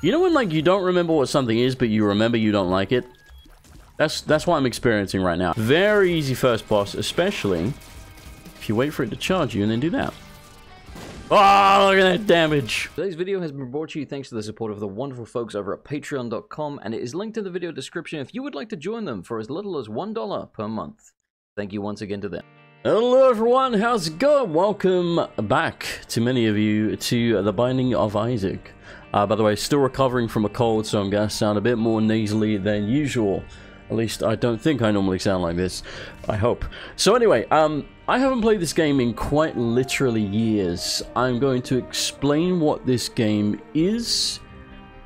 You know when like you don't remember what something is, but you remember you don't like it? That's that's what I'm experiencing right now. Very easy first boss, especially if you wait for it to charge you and then do that. Oh, look at that damage. Today's video has been brought to you thanks to the support of the wonderful folks over at patreon.com and it is linked in the video description if you would like to join them for as little as $1 per month. Thank you once again to them. Hello everyone, how's it going? Welcome back to many of you to The Binding of Isaac. Uh, by the way, still recovering from a cold, so I'm going to sound a bit more nasally than usual. At least I don't think I normally sound like this. I hope. So anyway, um, I haven't played this game in quite literally years. I'm going to explain what this game is,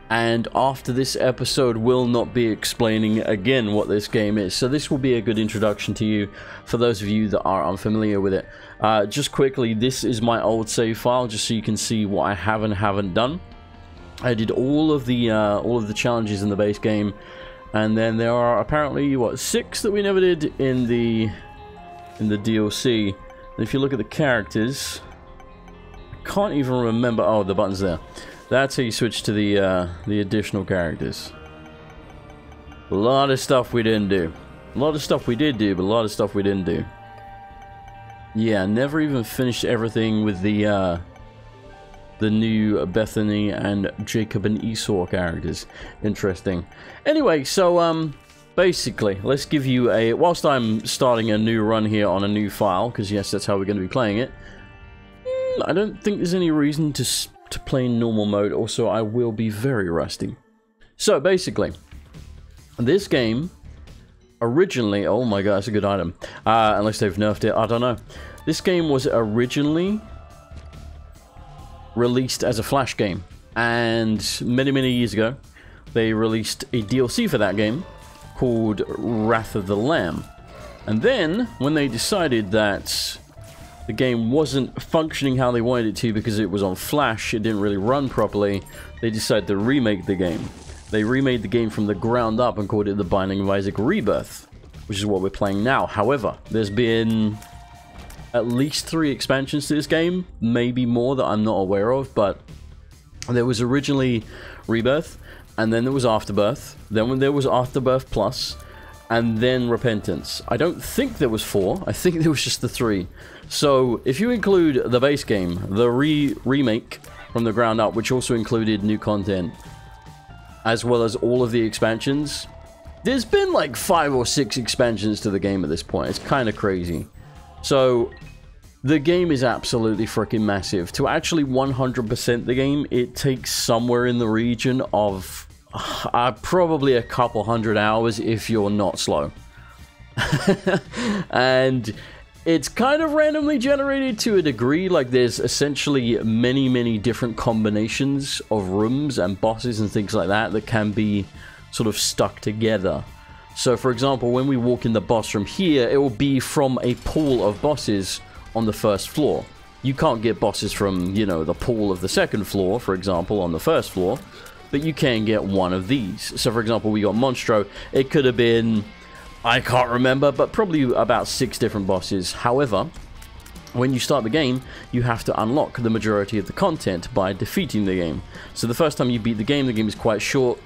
and after this episode will not be explaining again what this game is. So this will be a good introduction to you for those of you that are unfamiliar with it. Uh, just quickly, this is my old save file, just so you can see what I have and haven't done. I did all of the uh, all of the challenges in the base game, and then there are apparently what six that we never did in the in the DLC. And if you look at the characters, I can't even remember. Oh, the button's there. That's how you switch to the uh, the additional characters. A lot of stuff we didn't do. A lot of stuff we did do, but a lot of stuff we didn't do. Yeah, never even finished everything with the uh, the new Bethany and Jacob and Esau characters. Interesting. Anyway, so um, basically, let's give you a... Whilst I'm starting a new run here on a new file, because yes, that's how we're going to be playing it, hmm, I don't think there's any reason to, to play in normal mode. Also, I will be very rusty. So, basically, this game originally... Oh my god, that's a good item. Uh, unless they've nerfed it, I don't know. This game was originally released as a Flash game. And many, many years ago, they released a DLC for that game called Wrath of the Lamb. And then, when they decided that the game wasn't functioning how they wanted it to because it was on Flash, it didn't really run properly, they decided to remake the game. They remade the game from the ground up and called it The Binding of Isaac Rebirth, which is what we're playing now. However, there's been at least three expansions to this game, maybe more that I'm not aware of, but there was originally Rebirth, and then there was Afterbirth, then when there was Afterbirth Plus, and then Repentance. I don't think there was four, I think there was just the three. So if you include the base game, the re remake from the ground up, which also included new content, as well as all of the expansions, there's been like five or six expansions to the game at this point. It's kind of crazy. So the game is absolutely freaking massive. To actually 100% the game, it takes somewhere in the region of uh, probably a couple hundred hours if you're not slow. and it's kind of randomly generated to a degree, like there's essentially many, many different combinations of rooms and bosses and things like that that can be sort of stuck together. So for example, when we walk in the boss room here, it will be from a pool of bosses on the first floor. You can't get bosses from, you know, the pool of the second floor, for example, on the first floor, but you can get one of these. So for example, we got Monstro. It could have been, I can't remember, but probably about six different bosses. However, when you start the game, you have to unlock the majority of the content by defeating the game. So the first time you beat the game, the game is quite short.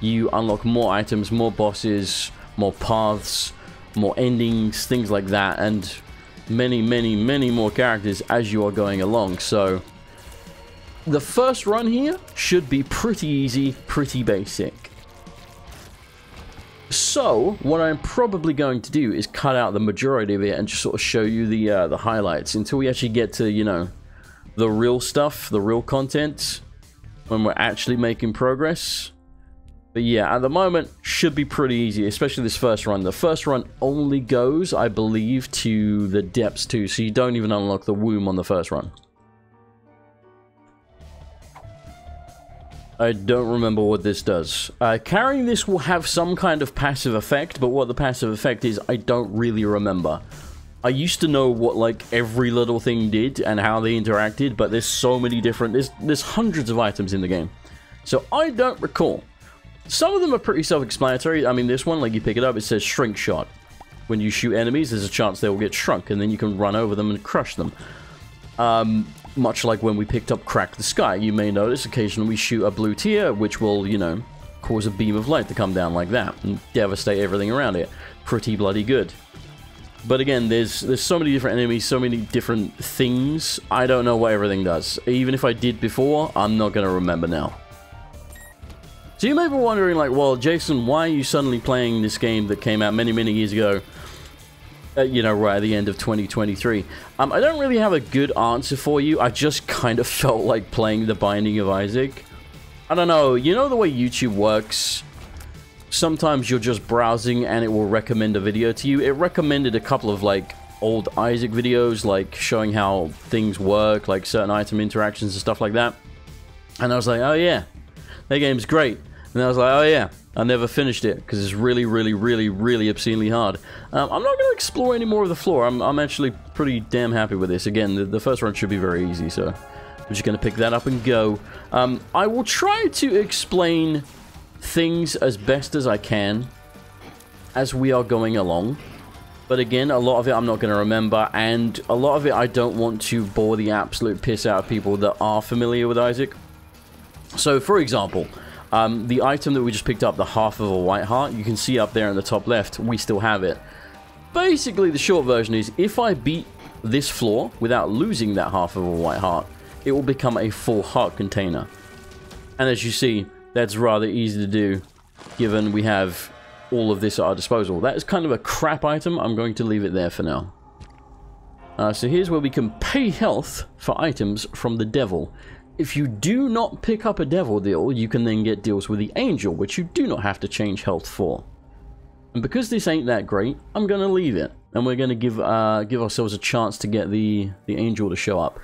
You unlock more items, more bosses, more paths, more endings, things like that, and many, many, many more characters as you are going along. So the first run here should be pretty easy, pretty basic. So, what I'm probably going to do is cut out the majority of it and just sort of show you the uh, the highlights until we actually get to, you know, the real stuff, the real content, when we're actually making progress. But yeah, at the moment, should be pretty easy, especially this first run. The first run only goes, I believe, to the depths too, so you don't even unlock the womb on the first run. I don't remember what this does. Uh, carrying this will have some kind of passive effect, but what the passive effect is, I don't really remember. I used to know what, like, every little thing did and how they interacted, but there's so many different... There's, there's hundreds of items in the game. So I don't recall. Some of them are pretty self-explanatory. I mean, this one, like you pick it up, it says shrink shot. When you shoot enemies, there's a chance they will get shrunk, and then you can run over them and crush them. Um, much like when we picked up Crack the Sky, you may notice occasionally we shoot a blue tear, which will, you know, cause a beam of light to come down like that and devastate everything around it. Pretty bloody good. But again, there's there's so many different enemies, so many different things. I don't know what everything does. Even if I did before, I'm not going to remember now. So you may be wondering, like, well, Jason, why are you suddenly playing this game that came out many, many years ago? Uh, you know, right at the end of 2023. Um, I don't really have a good answer for you. I just kind of felt like playing The Binding of Isaac. I don't know. You know the way YouTube works? Sometimes you're just browsing and it will recommend a video to you. It recommended a couple of, like, old Isaac videos, like, showing how things work, like certain item interactions and stuff like that. And I was like, oh yeah, that game's great. And I was like, oh yeah, I never finished it because it's really, really, really, really obscenely hard. Um, I'm not going to explore any more of the floor. I'm, I'm actually pretty damn happy with this. Again, the, the first run should be very easy, so I'm just going to pick that up and go. Um, I will try to explain things as best as I can as we are going along. But again, a lot of it I'm not going to remember, and a lot of it I don't want to bore the absolute piss out of people that are familiar with Isaac. So, for example, um, the item that we just picked up, the half of a white heart, you can see up there in the top left, we still have it. Basically, the short version is, if I beat this floor without losing that half of a white heart, it will become a full heart container. And as you see, that's rather easy to do, given we have all of this at our disposal. That is kind of a crap item, I'm going to leave it there for now. Uh, so here's where we can pay health for items from the devil. If you do not pick up a devil deal, you can then get deals with the angel, which you do not have to change health for. And because this ain't that great, I'm going to leave it. And we're going to give uh, give ourselves a chance to get the, the angel to show up.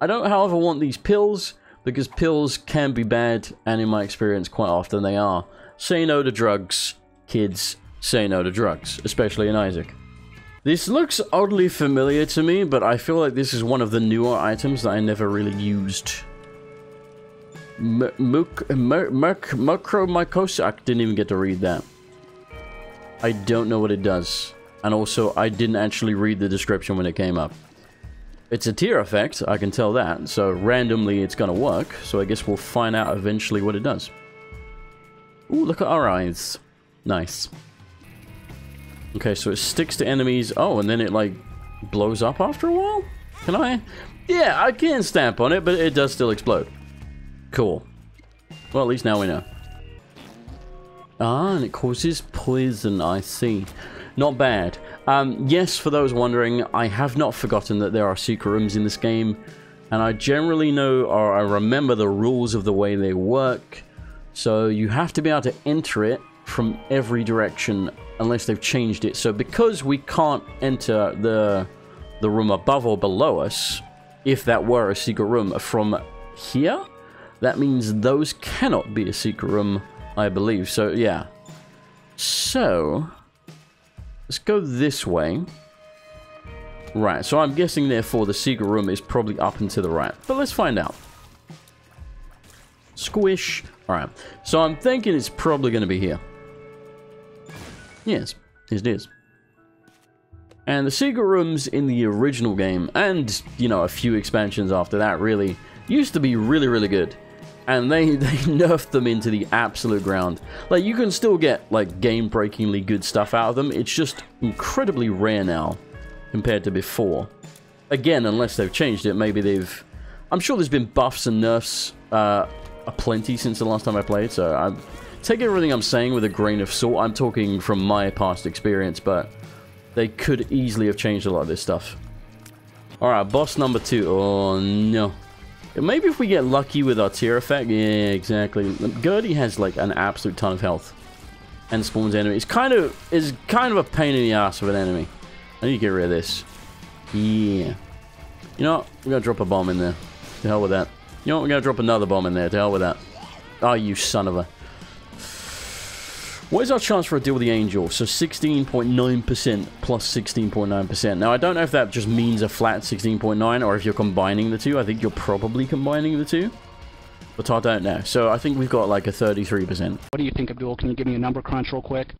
I don't, however, want these pills, because pills can be bad, and in my experience, quite often they are. Say no to drugs, kids. Say no to drugs, especially in Isaac. This looks oddly familiar to me, but I feel like this is one of the newer items that I never really used. Mucormycosis. I didn't even get to read that. I don't know what it does. And also, I didn't actually read the description when it came up. It's a tear effect, I can tell that. So randomly it's gonna work. So I guess we'll find out eventually what it does. Ooh, look at our eyes. Nice. Okay, so it sticks to enemies. Oh, and then it like blows up after a while? Can I? Yeah, I can stamp on it, but it does still explode. Cool. Well, at least now we know. Ah, and it causes poison, I see. Not bad. Um, yes, for those wondering, I have not forgotten that there are secret rooms in this game, and I generally know or I remember the rules of the way they work, so you have to be able to enter it from every direction unless they've changed it. So because we can't enter the, the room above or below us, if that were a secret room from here, that means those cannot be a secret room, I believe. So, yeah. So, let's go this way. Right, so I'm guessing, therefore, the secret room is probably up and to the right. But let's find out. Squish. Alright, so I'm thinking it's probably going to be here. Yes, it is. And the secret rooms in the original game, and, you know, a few expansions after that, really, used to be really, really good and they, they nerfed them into the absolute ground. Like, you can still get, like, game-breakingly good stuff out of them. It's just incredibly rare now compared to before. Again, unless they've changed it, maybe they've... I'm sure there's been buffs and nerfs uh, aplenty since the last time I played, so I take everything I'm saying with a grain of salt. I'm talking from my past experience, but they could easily have changed a lot of this stuff. Alright, boss number two. Oh, no. Maybe if we get lucky with our tear effect. Yeah, exactly. Gurdy has like an absolute ton of health. And spawns enemies. Kind of is kind of a pain in the ass of an enemy. I need to get rid of this. Yeah. You know what? We're gonna drop a bomb in there. To hell with that. You know what? We're gonna drop another bomb in there. To hell with that. Oh, you son of a... What is our chance for a deal with the Angel? So 16.9% plus 16.9%. Now, I don't know if that just means a flat 16.9 or if you're combining the two. I think you're probably combining the two. But I don't know. So I think we've got like a 33%. What do you think, Abdul? Can you give me a number crunch real quick?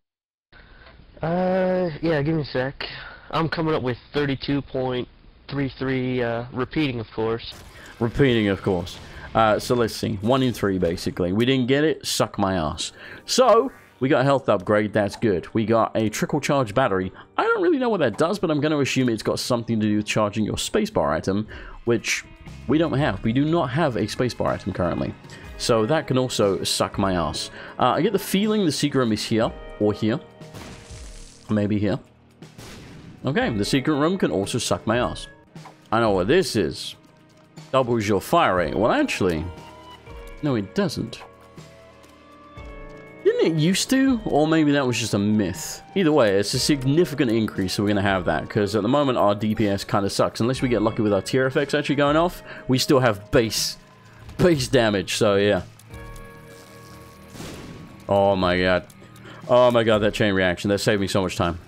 Uh, yeah, give me a sec. I'm coming up with 32.33, uh, repeating, of course. Repeating, of course. Uh, so let's see. One in three, basically. We didn't get it. Suck my ass. So, we got a health upgrade. That's good. We got a trickle charge battery. I don't really know what that does, but I'm going to assume it's got something to do with charging your spacebar item, which we don't have. We do not have a spacebar item currently. So that can also suck my ass. Uh, I get the feeling the secret room is here, or here. Maybe here. Okay, the secret room can also suck my ass. I know what this is. Doubles your fire rate. Well, actually, no, it doesn't. It used to? Or maybe that was just a myth. Either way, it's a significant increase, so we're going to have that. Because at the moment, our DPS kind of sucks. Unless we get lucky with our tear effects actually going off, we still have base, base damage. So, yeah. Oh, my God. Oh, my God, that chain reaction. That saved me so much time.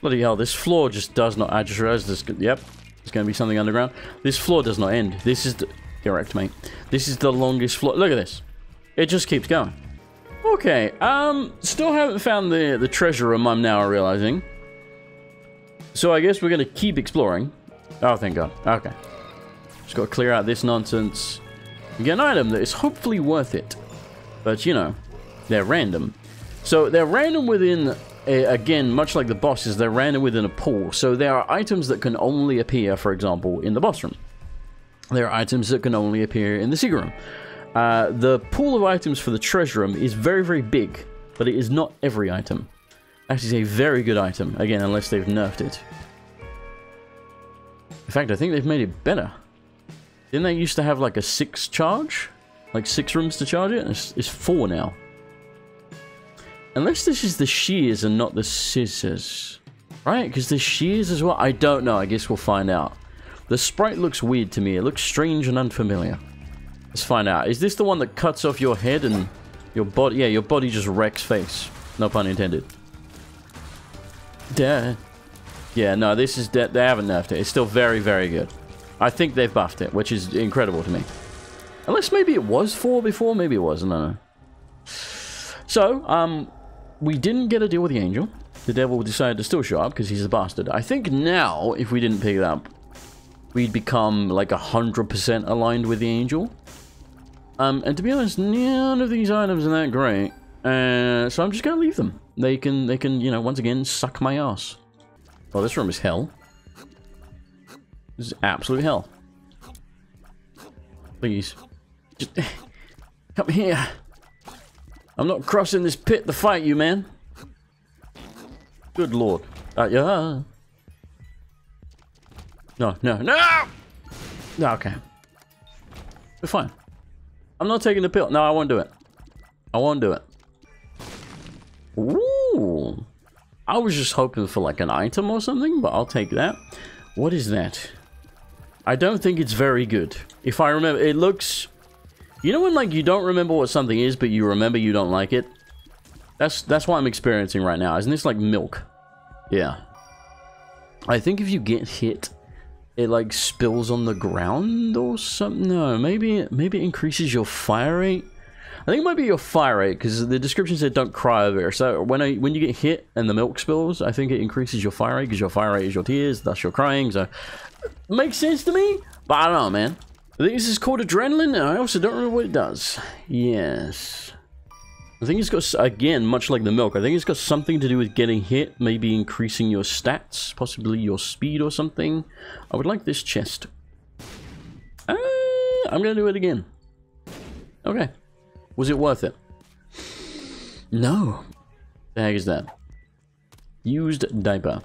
Bloody hell, this floor just does not... I just realized this... Yep, there's going to be something underground. This floor does not end. This is... The, direct, mate. This is the longest floor. Look at this. It just keeps going. Okay, um, still haven't found the, the treasure room, I'm now realizing. So I guess we're going to keep exploring. Oh, thank God. Okay. Just got to clear out this nonsense. You get an item that is hopefully worth it. But, you know, they're random. So they're random within, again, much like the bosses, they're random within a pool. So there are items that can only appear, for example, in the boss room. There are items that can only appear in the secret room. Uh, the pool of items for the treasure room is very, very big, but it is not every item. That is a very good item, again, unless they've nerfed it. In fact, I think they've made it better. Didn't they used to have like a six charge? Like six rooms to charge it? It's, it's four now. Unless this is the shears and not the scissors. Right? Because the shears as well? I don't know. I guess we'll find out. The sprite looks weird to me. It looks strange and unfamiliar. Let's find out. Is this the one that cuts off your head and your body? Yeah, your body just wrecks face. No pun intended. Duh. Yeah, no, this is... They haven't nerfed it. It's still very, very good. I think they've buffed it, which is incredible to me. Unless maybe it was 4 before. Maybe it was. I don't know. So, um, we didn't get a deal with the angel. The devil decided to still show up because he's a bastard. I think now, if we didn't pick it up, we'd become like 100% aligned with the angel. Um, and to be honest, none of these items are that great. Uh, so I'm just gonna leave them. They can, they can, you know, once again, suck my ass. Oh, this room is hell. This is absolute hell. Please. Just come here. I'm not crossing this pit to fight you, man. Good lord. Uh, yeah. No, no! No, okay. We're fine. I'm not taking the pill. No, I won't do it. I won't do it. Ooh. I was just hoping for like an item or something, but I'll take that. What is that? I don't think it's very good. If I remember, it looks... You know when like you don't remember what something is, but you remember you don't like it? That's that's what I'm experiencing right now. Isn't this like milk? Yeah. I think if you get hit, it like spills on the ground or something. No, maybe maybe it increases your fire rate. I think it might be your fire rate because the description said don't cry over. it. So when I when you get hit and the milk spills, I think it increases your fire rate because your fire rate is your tears, thus your crying. So makes sense to me, but I don't know, man. I think this is called adrenaline, and I also don't remember what it does. Yes. I think it's got, again, much like the milk, I think it's got something to do with getting hit, maybe increasing your stats, possibly your speed or something. I would like this chest. Uh, I'm going to do it again. Okay. Was it worth it? No. The heck is that? Used diaper.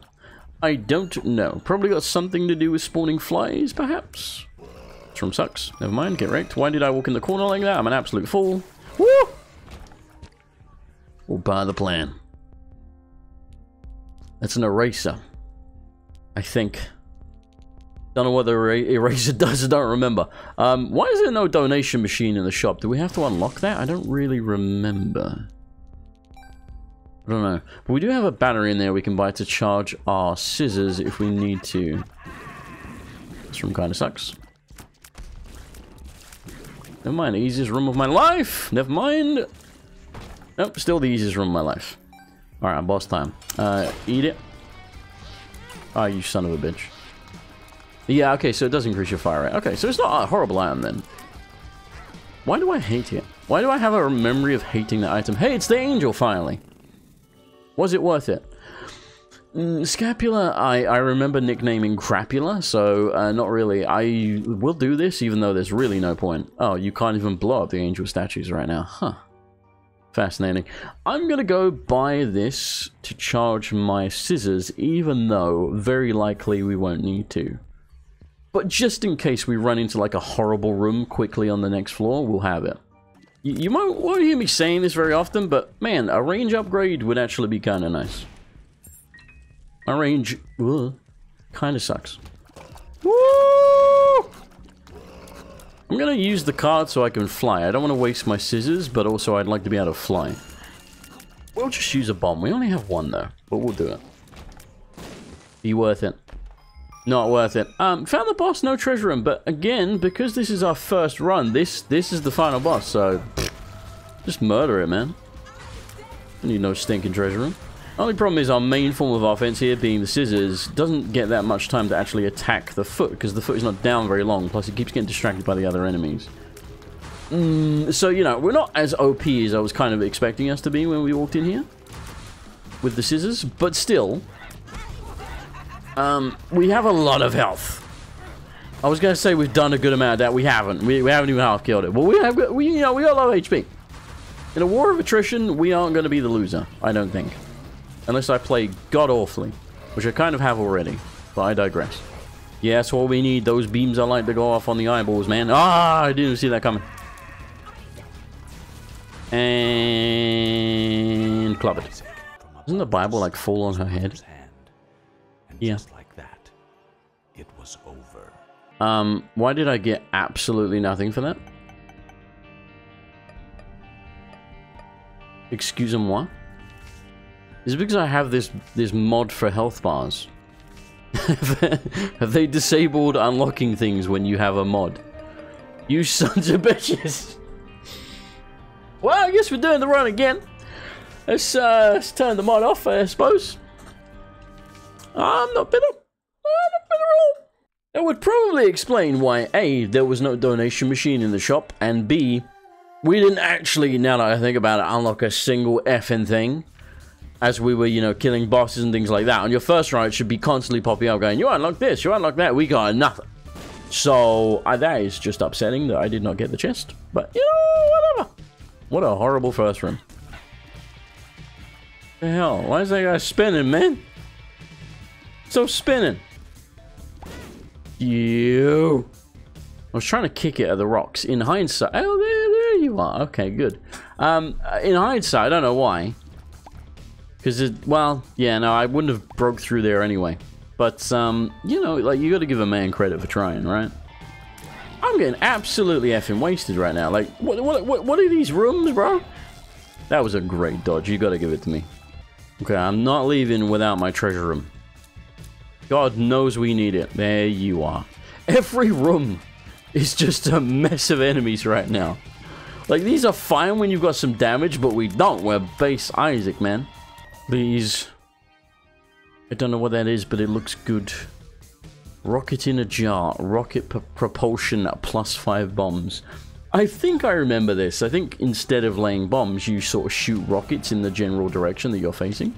I don't know. Probably got something to do with spawning flies, perhaps? This room sucks. Never mind, get wrecked. Why did I walk in the corner like that? I'm an absolute fool. Woo! We'll buy the plan. That's an eraser. I think. Don't know what the er eraser does, I don't remember. Um, why is there no donation machine in the shop? Do we have to unlock that? I don't really remember. I don't know. But we do have a battery in there we can buy to charge our scissors if we need to. This room kind of sucks. Never mind, easiest room of my life! Never mind! Nope, still the easiest room of my life. Alright, boss time. Uh, eat it. Ah, oh, you son of a bitch. Yeah, okay, so it does increase your fire rate. Okay, so it's not a horrible item then. Why do I hate it? Why do I have a memory of hating the item? Hey, it's the angel, finally. Was it worth it? Mm, Scapula, I, I remember nicknaming Crapula, so uh, not really. I will do this, even though there's really no point. Oh, you can't even blow up the angel statues right now. Huh. Fascinating. I'm gonna go buy this to charge my scissors, even though very likely we won't need to. But just in case we run into like a horrible room quickly on the next floor, we'll have it. You, you might won't hear me saying this very often, but man, a range upgrade would actually be kind of nice. My range, kind of sucks. Woo! I'm gonna use the card so I can fly. I don't want to waste my scissors, but also I'd like to be able to fly. We'll just use a bomb. We only have one though, but we'll do it. Be worth it. Not worth it. Um, found the boss, no treasure room, but again, because this is our first run, this this is the final boss, so just murder it, man. I need no stinking treasure room. Only problem is our main form of offense here, being the scissors, doesn't get that much time to actually attack the foot, because the foot is not down very long, plus it keeps getting distracted by the other enemies. Mm, so, you know, we're not as OP as I was kind of expecting us to be when we walked in here with the scissors, but still, um, we have a lot of health. I was going to say we've done a good amount of that. We haven't. We, we haven't even half killed it. Well, we have, we, you know, we got low HP. In a war of attrition, we aren't going to be the loser, I don't think. Unless I play god-awfully, which I kind of have already, but I digress. Yeah, that's what we need. Those beams I like to go off on the eyeballs, man. Ah, I didn't see that coming. And club it. Isn't the Bible like fall on her head? Yeah. Just like that, it was over. Um, why did I get absolutely nothing for that? Excuse moi? Is it because I have this this mod for health bars? have they disabled unlocking things when you have a mod? You sons of bitches! Well, I guess we're doing the run again. Let's, uh, let's turn the mod off, I suppose. I'm not bitter. I'm not bitter at all. That would probably explain why A, there was no donation machine in the shop, and B, we didn't actually, now that I think about it, unlock a single effing thing as we were, you know, killing bosses and things like that. On your first run, it should be constantly popping up going, you unlock this, you unlock that. We got nothing. So, uh, that is just upsetting that I did not get the chest. But, you know, whatever. What a horrible first run. The hell? Why is that guy spinning, man? So spinning. You. I was trying to kick it at the rocks. In hindsight, oh, there, there you are. Okay, good. Um, in hindsight, I don't know why. Because it, well, yeah, no, I wouldn't have broke through there anyway. But, um, you know, like, you got to give a man credit for trying, right? I'm getting absolutely effing wasted right now. Like, what, what, what, what are these rooms, bro? That was a great dodge. You got to give it to me. Okay, I'm not leaving without my treasure room. God knows we need it. There you are. Every room is just a mess of enemies right now. Like, these are fine when you've got some damage, but we don't. We're base Isaac, man. These... I don't know what that is, but it looks good. Rocket in a jar. Rocket propulsion plus five bombs. I think I remember this. I think instead of laying bombs, you sort of shoot rockets in the general direction that you're facing.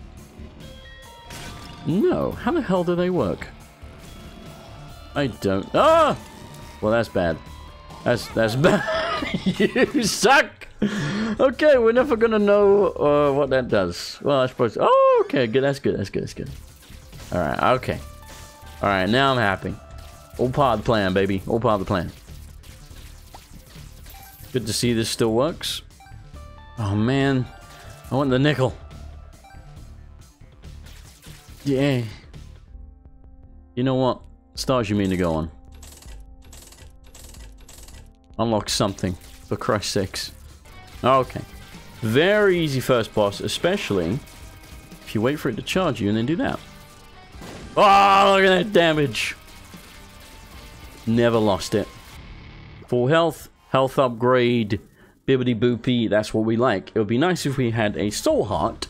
No. How the hell do they work? I don't... Ah! Well, that's bad. That's, that's bad. you suck! Okay, we're never gonna know uh, what that does. Well, I suppose... Oh, okay, good. That's good. That's good. That's good. Alright, okay. Alright, now I'm happy. All part of the plan, baby. All part of the plan. Good to see this still works. Oh, man. I want the nickel. Yeah. You know what? Stars you mean to go on. Unlock something, for Christ's sakes. Okay. Very easy first boss, especially if you wait for it to charge you and then do that. Oh, look at that damage. Never lost it. Full health, health upgrade, bibbity boopy, that's what we like. It would be nice if we had a soul heart,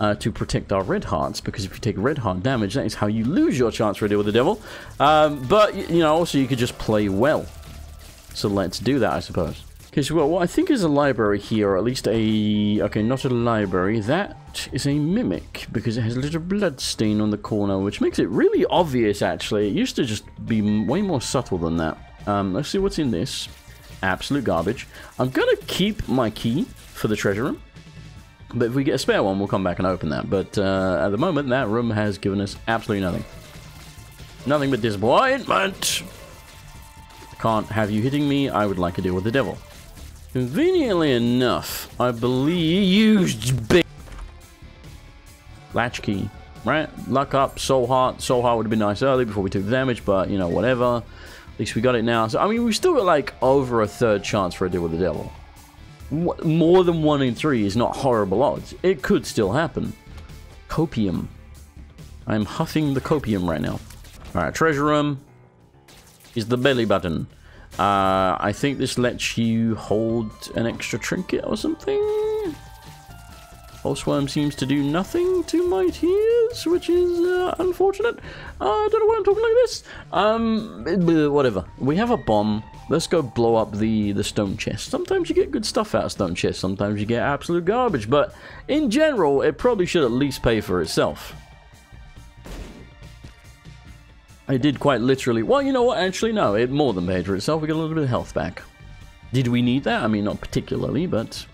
uh, to protect our red hearts, because if you take red heart damage, that is how you lose your chance for a deal with the devil. Um, but, you know, also you could just play well. So let's do that, I suppose. Okay, so well, what I think is a library here, or at least a... Okay, not a library. That is a mimic, because it has a little blood stain on the corner, which makes it really obvious, actually. It used to just be way more subtle than that. Um, let's see what's in this. Absolute garbage. I'm going to keep my key for the treasure room. But if we get a spare one, we'll come back and open that. But uh, at the moment, that room has given us absolutely nothing. Nothing but disappointment. Can't have you hitting me. I would like to deal with the devil. Conveniently enough, I believe used big latch key. Right? Luck up, soul heart. Soul heart would have been nice early before we took damage, but you know, whatever. At least we got it now. So I mean, we still got like over a third chance for a deal with the devil. More than one in three is not horrible odds. It could still happen. Copium. I'm huffing the copium right now. Alright, treasure room is the belly button. Uh, I think this lets you hold an extra trinket or something. Pulseworm seems to do nothing to my tears, which is uh, unfortunate. Uh, I don't know why I'm talking like this. Um, whatever. We have a bomb. Let's go blow up the, the stone chest. Sometimes you get good stuff out of stone chests. Sometimes you get absolute garbage. But in general, it probably should at least pay for itself. I did quite literally. Well, you know what? Actually, no. It more than paid for itself. We got a little bit of health back. Did we need that? I mean, not particularly, but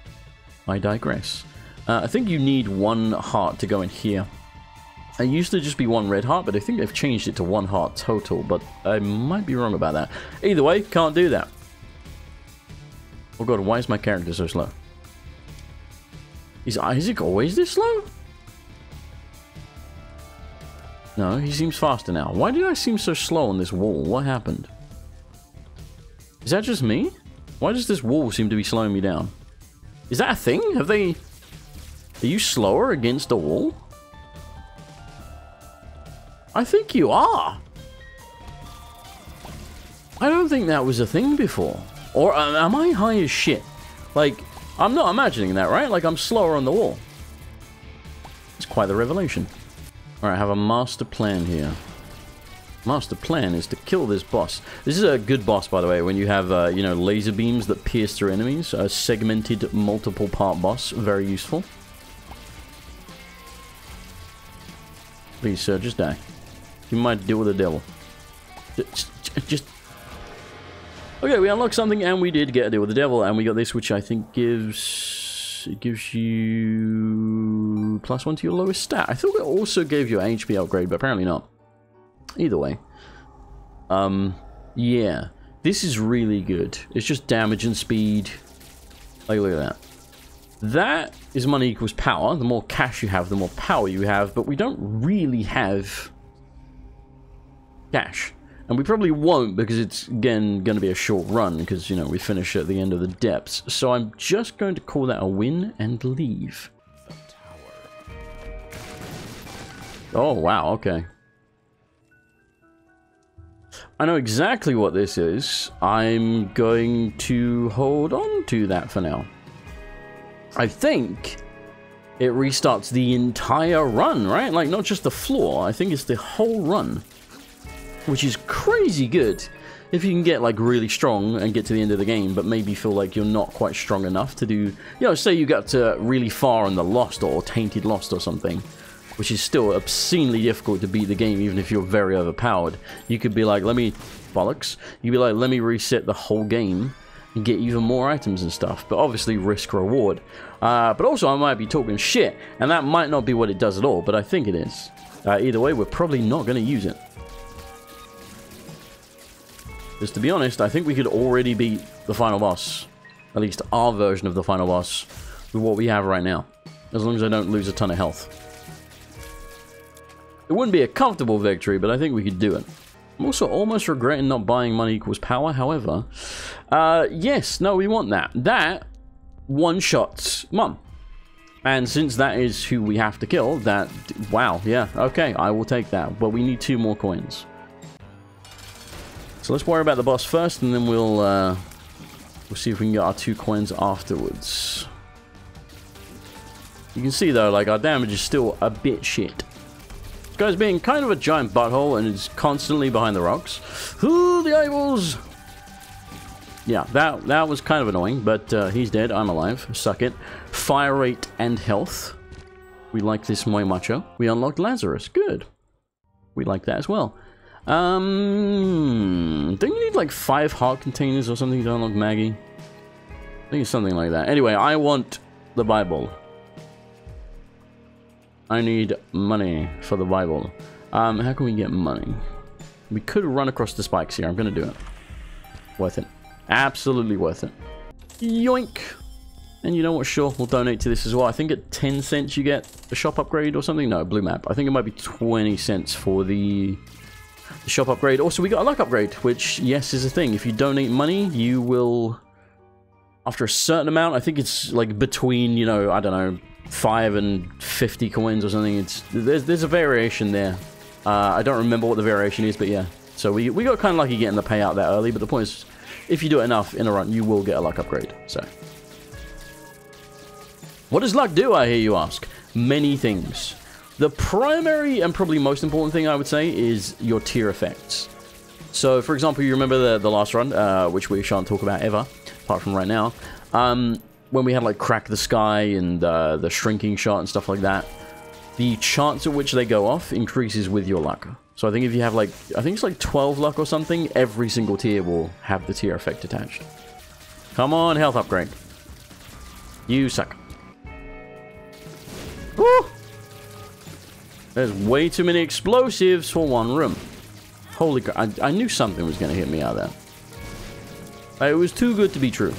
I digress. Uh, I think you need one heart to go in here. It used to just be one red heart, but I think they've changed it to one heart total, but I might be wrong about that. Either way, can't do that. Oh god, why is my character so slow? Is Isaac always this slow? No, he seems faster now. Why do I seem so slow on this wall? What happened? Is that just me? Why does this wall seem to be slowing me down? Is that a thing? Have they... Are you slower against a wall? I think you are. I don't think that was a thing before. Or uh, am I high as shit? Like, I'm not imagining that, right? Like, I'm slower on the wall. It's quite the revelation. Alright, I have a master plan here. Master plan is to kill this boss. This is a good boss, by the way, when you have, uh, you know, laser beams that pierce through enemies. A segmented multiple part boss. Very useful. Please, sir, just die. You might deal with the devil. Just, just... Okay, we unlocked something, and we did get a deal with the devil, and we got this, which I think gives... It gives you... Plus one to your lowest stat. I thought it also gave you an HP upgrade, but apparently not. Either way. Um, yeah. This is really good. It's just damage and speed. Like, look at that. That is money equals power. The more cash you have, the more power you have, but we don't really have cash. And we probably won't because it's, again, going to be a short run because, you know, we finish at the end of the depths. So I'm just going to call that a win and leave. Oh, wow, okay. I know exactly what this is. I'm going to hold on to that for now. I think it restarts the entire run, right? Like, not just the floor. I think it's the whole run. Which is crazy good. If you can get, like, really strong and get to the end of the game, but maybe feel like you're not quite strong enough to do... You know, say you got to really far in the Lost or Tainted Lost or something, which is still obscenely difficult to beat the game, even if you're very overpowered. You could be like, let me... Bollocks. You'd be like, let me reset the whole game and get even more items and stuff. But obviously, risk reward. Uh, but also, I might be talking shit, and that might not be what it does at all, but I think it is. Uh, either way, we're probably not going to use it. Because to be honest, I think we could already beat the final boss. At least our version of the final boss with what we have right now. As long as I don't lose a ton of health. It wouldn't be a comfortable victory, but I think we could do it. I'm also almost regretting not buying money equals power, however. Uh, yes, no, we want that. That one-shots Mum. And since that is who we have to kill, that... Wow, yeah, okay, I will take that. But we need two more coins. Let's worry about the boss first, and then we'll, uh, we'll see if we can get our two coins afterwards. You can see though, like our damage is still a bit shit. This guy's being kind of a giant butthole and is constantly behind the rocks. Ooh, the eyeballs! Yeah, that that was kind of annoying, but uh, he's dead. I'm alive. Suck it. Fire rate and health. We like this muy macho. We unlocked Lazarus. Good. We like that as well. Um, don't you need like five heart containers or something to unlock Maggie? I think it's something like that. Anyway, I want the Bible. I need money for the Bible. Um, how can we get money? We could run across the spikes here. I'm going to do it. Worth it. Absolutely worth it. Yoink! And you know what? Sure, we'll donate to this as well. I think at 10 cents you get a shop upgrade or something. No, blue map. I think it might be 20 cents for the, the shop upgrade. Also, we got a luck upgrade, which, yes, is a thing. If you donate money, you will... After a certain amount, I think it's like between, you know, I don't know, 5 and 50 coins or something. It's There's, there's a variation there. Uh, I don't remember what the variation is, but yeah. So we, we got kind of lucky getting the payout that early, but the point is, if you do it enough in a run, you will get a luck upgrade. So... What does luck do, I hear you ask? Many things. The primary and probably most important thing I would say is your tear effects. So, for example, you remember the, the last run, uh, which we shan't talk about ever, apart from right now, um, when we had like Crack the Sky and uh, the Shrinking Shot and stuff like that, the chance at which they go off increases with your luck. So I think if you have like, I think it's like 12 luck or something, every single tear will have the tear effect attached. Come on, health upgrade. You suck. Woo! There's way too many explosives for one room. Holy crap, I, I knew something was going to hit me out there. It was too good to be true.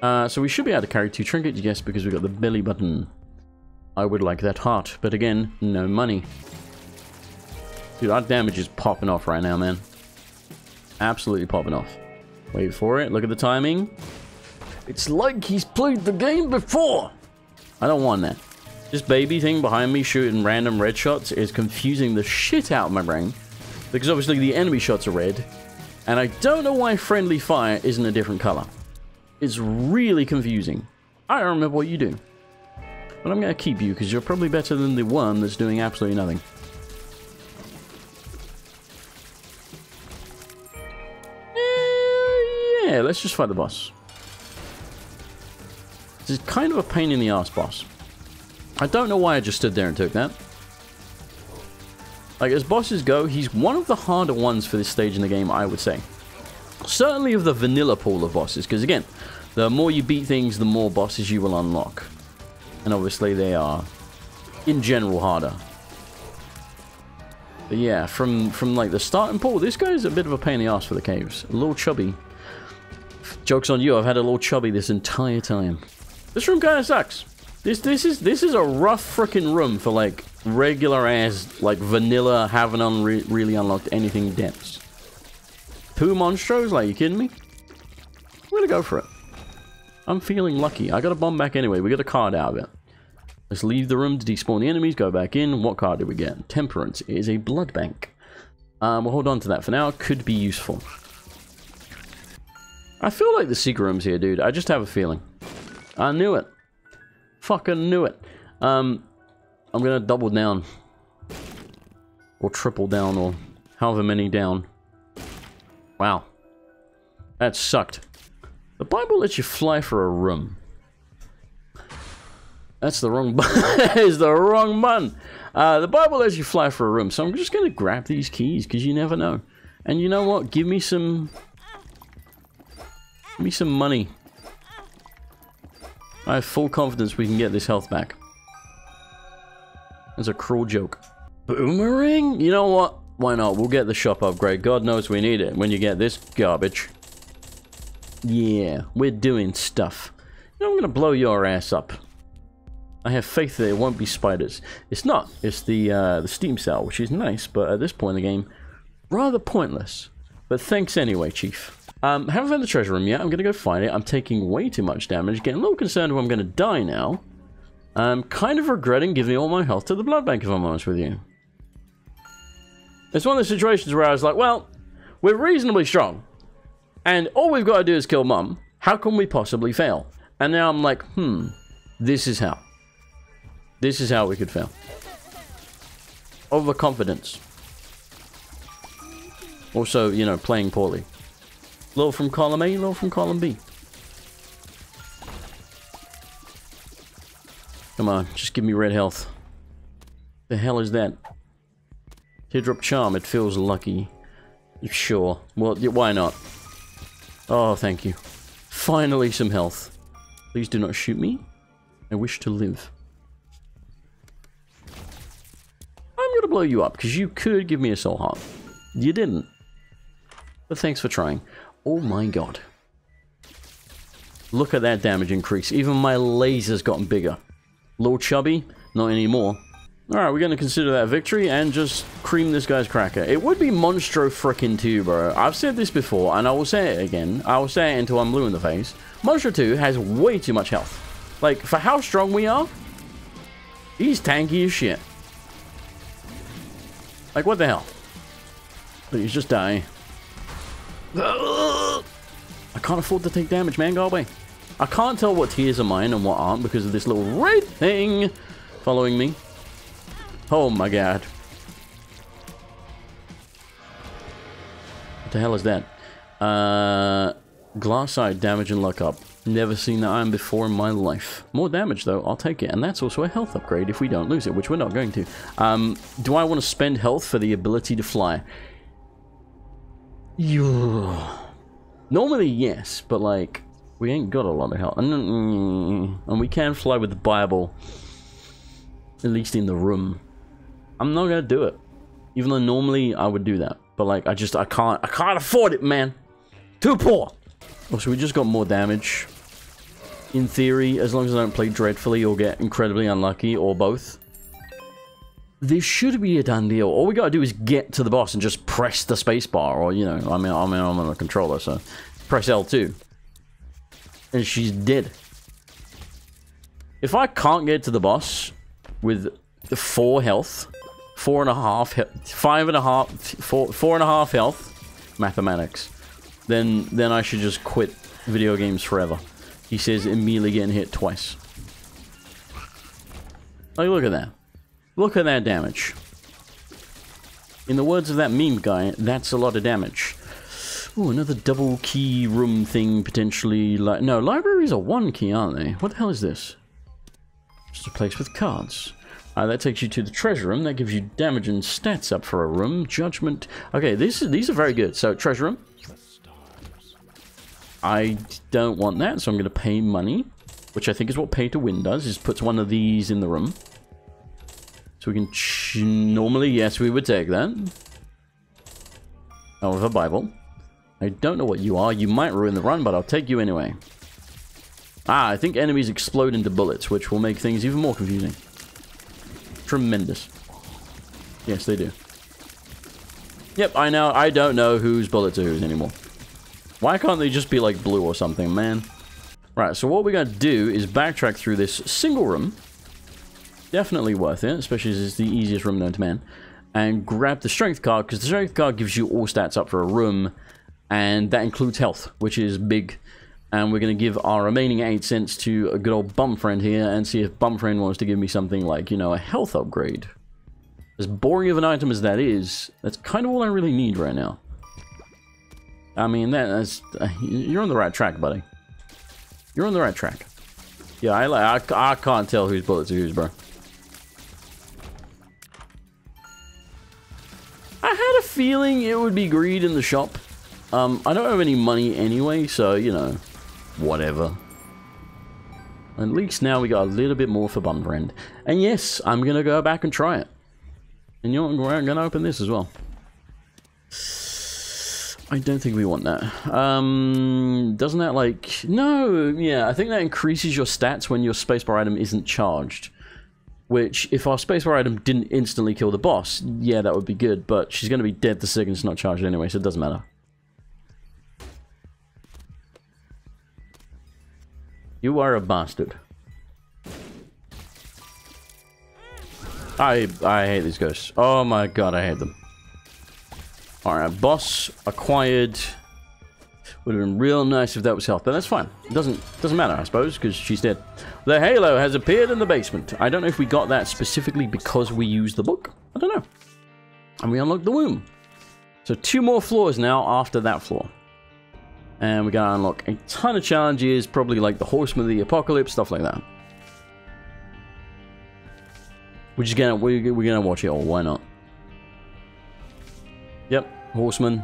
Uh, so we should be able to carry two trinkets, yes, because we've got the belly button. I would like that heart, but again, no money. Dude, our damage is popping off right now, man. Absolutely popping off. Wait for it, look at the timing. It's like he's played the game before! I don't want that. This baby thing behind me shooting random red shots is confusing the shit out of my brain. Because obviously the enemy shots are red. And I don't know why friendly fire isn't a different color. It's really confusing. I don't remember what you do. But I'm going to keep you because you're probably better than the one that's doing absolutely nothing. Yeah, let's just fight the boss. This is kind of a pain in the ass boss. I don't know why I just stood there and took that. Like, as bosses go, he's one of the harder ones for this stage in the game, I would say. Certainly of the vanilla pool of bosses, because again, the more you beat things, the more bosses you will unlock. And obviously they are, in general, harder. But yeah, from, from like the starting pool, this guy's a bit of a pain in the ass for the caves. A little chubby. Joke's on you, I've had a little chubby this entire time. This room kind of sucks. This this is this is a rough freaking room for like regular ass like vanilla haven't unre really unlocked anything depths. Two monstros? Like you kidding me? I'm gonna go for it. I'm feeling lucky. I got a bomb back anyway. We got a card out of it. Let's leave the room to despawn the enemies. Go back in. What card did we get? Temperance is a blood bank. Um, we'll hold on to that for now. Could be useful. I feel like the secret room's here, dude. I just have a feeling. I knew it. Fucking knew it. Um, I'm gonna double down. Or triple down, or however many down. Wow. That sucked. The Bible lets you fly for a room. That's the wrong button. that is the wrong button. Uh, the Bible lets you fly for a room, so I'm just gonna grab these keys, because you never know. And you know what? Give me some... Give me some money. I have full confidence we can get this health back. That's a cruel joke. Boomerang? You know what? Why not? We'll get the shop upgrade. God knows we need it when you get this garbage. Yeah, we're doing stuff. You know, I'm gonna blow your ass up. I have faith that it won't be spiders. It's not. It's the uh, the steam sale, which is nice, but at this point in the game, rather pointless. But thanks anyway, Chief. Um, haven't found the treasure room yet. I'm going to go find it. I'm taking way too much damage. Getting a little concerned I'm going to die now. I'm kind of regretting giving all my health to the blood bank, if I'm honest with you. It's one of those situations where I was like, well, we're reasonably strong. And all we've got to do is kill mum. How can we possibly fail? And now I'm like, hmm, This is how. This is how we could fail. Overconfidence. Also, you know, playing poorly. Little from column A, little from column B. Come on, just give me red health. The hell is that? Teardrop charm, it feels lucky. Sure. Well, why not? Oh, thank you. Finally some health. Please do not shoot me. I wish to live. I'm gonna blow you up, because you could give me a soul heart. You didn't. But thanks for trying. Oh my god. Look at that damage increase. Even my laser's gotten bigger. Little chubby? Not anymore. Alright, we're gonna consider that victory and just cream this guy's cracker. It would be Monstro frickin' 2, bro. I've said this before, and I will say it again. I will say it until I'm blue in the face. Monstro 2 has way too much health. Like, for how strong we are, he's tanky as shit. Like, what the hell? Please, just die. Can't afford to take damage, man. Go away. I can't tell what tears are mine and what aren't because of this little red thing following me. Oh my god. What the hell is that? Uh, glass eye, damage and luck up. Never seen that item before in my life. More damage though, I'll take it. And that's also a health upgrade if we don't lose it, which we're not going to. Um, do I want to spend health for the ability to fly? Yeah. Normally, yes, but like, we ain't got a lot of health. And, mm, and we can fly with the Bible, at least in the room. I'm not gonna do it. Even though normally I would do that. But like, I just, I can't, I can't afford it, man. Too poor. Oh, so we just got more damage. In theory, as long as I don't play dreadfully or get incredibly unlucky, or both. This should be a done deal. All we gotta do is get to the boss and just press the spacebar, or, you know, I mean, I mean, I'm on a controller, so press L2. And she's dead. If I can't get to the boss with four health, four and a half, five and a half, four, four and a half health, mathematics, then then I should just quit video games forever. He says immediately getting hit twice. Like, look at that. Look at that damage. In the words of that meme guy, that's a lot of damage. Ooh, another double key room thing potentially. Li no, libraries are one key, aren't they? What the hell is this? Just a place with cards. Uh, that takes you to the treasure room. That gives you damage and stats up for a room. Judgment. Okay, this, these are very good. So, treasure room. I don't want that, so I'm going to pay money. Which I think is what pay to win does, is puts one of these in the room. So we can... normally, yes, we would take that. Oh, with a Bible. I don't know what you are. You might ruin the run, but I'll take you anyway. Ah, I think enemies explode into bullets, which will make things even more confusing. Tremendous. Yes, they do. Yep, I know. I don't know whose bullets are whose anymore. Why can't they just be like blue or something, man? Right, so what we're going to do is backtrack through this single room. Definitely worth it, especially as it's the easiest room known to man. And grab the strength card, because the strength card gives you all stats up for a room. And that includes health, which is big. And we're going to give our remaining 8 cents to a good old bum friend here and see if bum friend wants to give me something like, you know, a health upgrade. As boring of an item as that is, that's kind of all I really need right now. I mean, that, that's... Uh, you're on the right track, buddy. You're on the right track. Yeah, I, I, I can't tell whose bullets are whose, bro. I had a feeling it would be greed in the shop. Um, I don't have any money anyway, so, you know, whatever. At least now we got a little bit more for Bum Friend. And yes, I'm going to go back and try it. And you know what? I'm going to open this as well. I don't think we want that. Um, doesn't that like... No, yeah, I think that increases your stats when your spacebar item isn't charged. Which, if our spacebar item didn't instantly kill the boss, yeah, that would be good. But she's going to be dead the second it's not charged anyway, so it doesn't matter. You are a bastard. I I hate these ghosts. Oh my god, I hate them. Alright, boss acquired. Would have been real nice if that was health, but that's fine. It doesn't doesn't matter, I suppose, because she's dead. The Halo has appeared in the basement. I don't know if we got that specifically because we used the book. I don't know. And we unlocked the womb. So two more floors now after that floor. And we gotta unlock a ton of challenges, probably like the Horseman of the Apocalypse, stuff like that. We're just gonna we're, we're gonna watch it all. Why not? Yep, Horseman,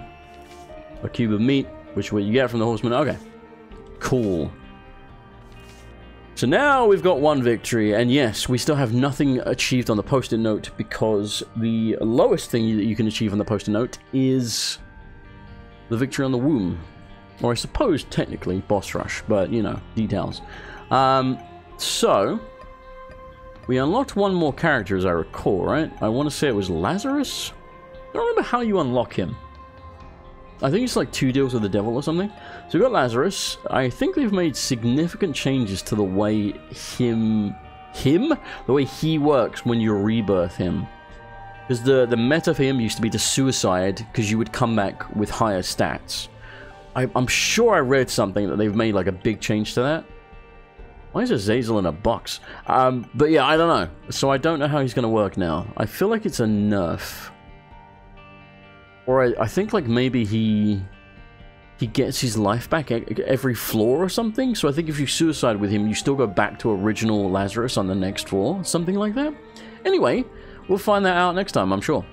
a cube of meat, which what you get from the Horseman. Okay, cool. So now we've got one victory, and yes, we still have nothing achieved on the post-it note because the lowest thing that you can achieve on the post-it note is the victory on the womb. Or I suppose, technically, boss rush, but, you know, details. Um, so, we unlocked one more character, as I recall, right? I want to say it was Lazarus? I don't remember how you unlock him. I think it's like two deals with the devil or something. So we've got Lazarus. I think they've made significant changes to the way him... Him? The way he works when you rebirth him. Because the, the meta for him used to be to suicide because you would come back with higher stats. I, I'm sure I read something that they've made like a big change to that. Why is Azazel in a box? Um, but yeah, I don't know. So I don't know how he's going to work now. I feel like it's a nerf. Or I, I think like maybe he he gets his life back every floor or something. So I think if you suicide with him, you still go back to original Lazarus on the next floor. Something like that. Anyway, we'll find that out next time, I'm sure.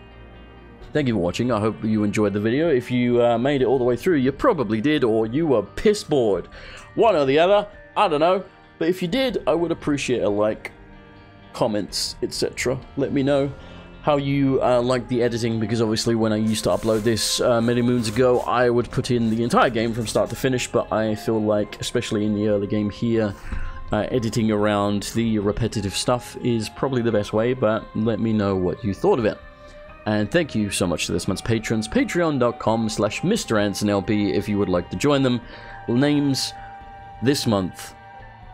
Thank you for watching. I hope you enjoyed the video. If you uh, made it all the way through, you probably did, or you were piss bored. One or the other. I don't know. But if you did, I would appreciate a like, comments, etc. Let me know how you uh, like the editing, because obviously when I used to upload this uh, many moons ago, I would put in the entire game from start to finish, but I feel like, especially in the early game here, uh, editing around the repetitive stuff is probably the best way, but let me know what you thought of it. And thank you so much to this month's patrons, patreon.com slash MrAndersonLP if you would like to join them. Names this month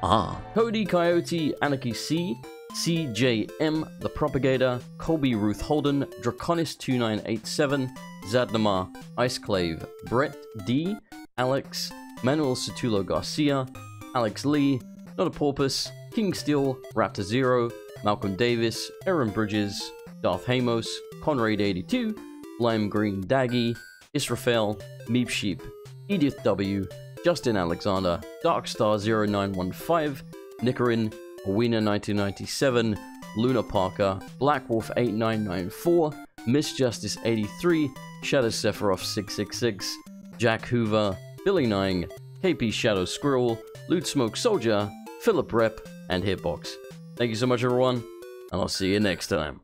are Cody Coyote, Anarchy C, CJM, The Propagator, Colby Ruth Holden, Draconis2987, Zadnamar, Iceclave, Brett D, Alex, Manuel Satulo Garcia, Alex Lee, Not a Porpoise, King Steel, Raptor Zero, Malcolm Davis, Aaron Bridges, Darth Hamos, Conrad82, Lime Green Daggy, Israfel, Meep Sheep, Edith W, Justin Alexander, Darkstar0915, Nicarin, Awena1997, Luna Parker, Black Wolf 8994, Miss Justice 83, Shadow Sephiroth 666, Jack Hoover, Billy Nine, KP Shadow Squirrel, Loot Smoke Soldier, Philip Rep, and Hitbox. Thank you so much, everyone, and I'll see you next time.